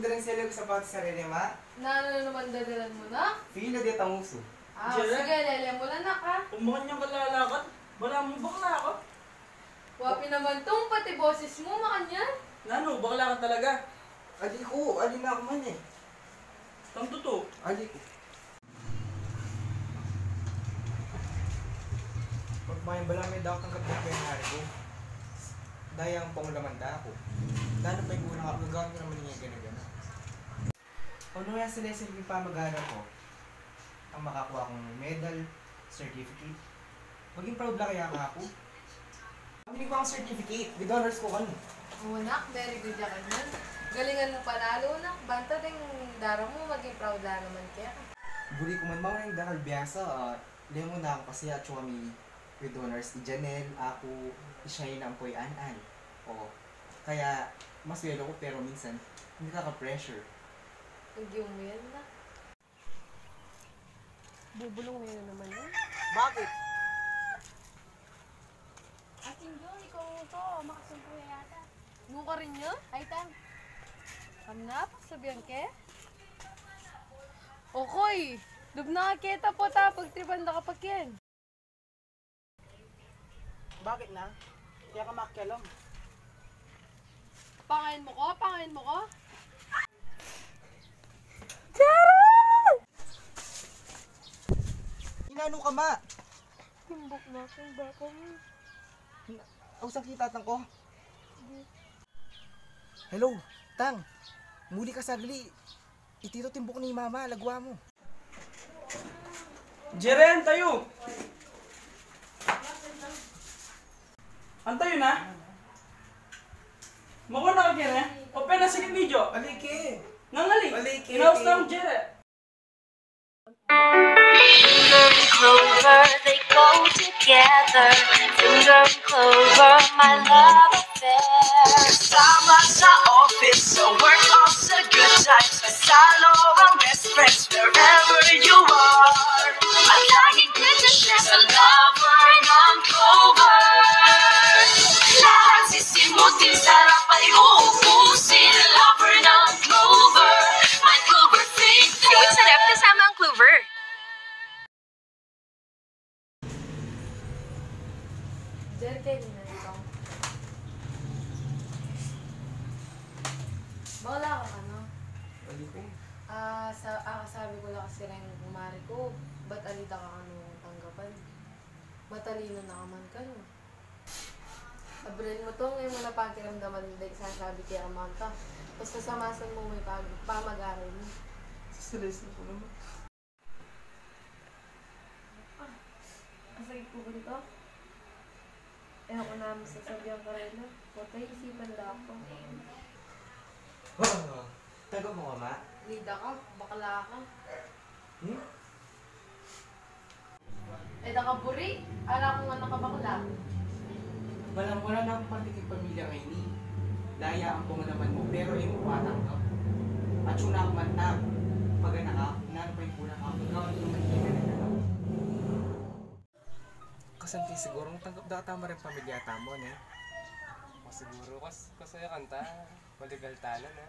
sapatos sa rin, ma. Na ano na naman dadalan mo na? Filo di tanguso. Ah, Diyan. sige, lele mo lang na ka. Kung niyang kalalakad, wala mo bakla ako. Wapi naman tong pati boses mo, makanyan. Nano, bakla ka talaga. Ali ko, ali na ako man eh. Tang totoo. Ali ko. Pagmayang bala may daw tanggap ng penari ko. Dayang pangulamanda ako. Dano pa yung unang ako, gagawin ko naman niya gana-gana. Ano sila sa pa mag-aaral ko? Ang makakuha kong medal, certificate. Maging proud lang kaya ka ako. Pamili ko ang certificate, with honors ko kano. Oh, nak, very good ka nun. Galingan mo panalo, nak. Banta ding darang mo, maging proud lang naman kaya. Buli ko man mao yung dakal biyasa, uh, lemon na ako kasi at kami with honors ni Janelle, ako, siya yung ampoy an-an. O, kaya mas welo ko pero minsan hindi ka-pressure. Hindi mo yan, nak. Bubulong mo yun naman yan. Bakit? Ating Jun, ikaw to, makasumpo yata. Nung ka rin niya? Ay, tang. Hamnap, sabihan ke? Okoy, dubna ka kita po ta, pagtriban na kapag yan. Bakit na? Kaya ka makialam. Pangain mo ko, pangain mo ko. Inano ka ma? Timbok na akong baka mo. Ausang kita tang ko. Hello, Tang. Muli ka sagli. Itito timbok ni mama, lagwa mo. Jeren, tayo! Sige video. Alike! Nangali. Balik, eh. Inaus lang, Jere. Finger and clover, they go together. Finger and clover, my love affair. Kasama sa Kayo din na ito. Bakla ka ka, no? Ah, sa, ah, sabi ko lang kasi rin kumari ko, ba't alita ka ano tanggapan? Matalino na ka man ka, no? Abril mo to, ngayon mo na pakiramdaman, like sasabi kaya amanta. Basta samasan mo may pag pamag-aral mo. Stress na ko naman. Ang sakit ko ba dito? Namin sasabihan ka rin na. Huwag tayo isipan lang ako. Tago mo ka ma? Lida ka, bakla ka. Hmm? Eh nakaburi, ala ko nga nakabakla. Walang wala na akong patikip pamilya kay ni. Daya ang pangalaman mo, pero ay mo patanggap. At yung nakamantag, pag anak nan pa yung kulang ako, ikaw ang tumakikin na galaw. Kasanti siguro, tanggap data mo rin pamilya tamo, ne? O siguro, kas, kasaya kanta. Maligal tala na.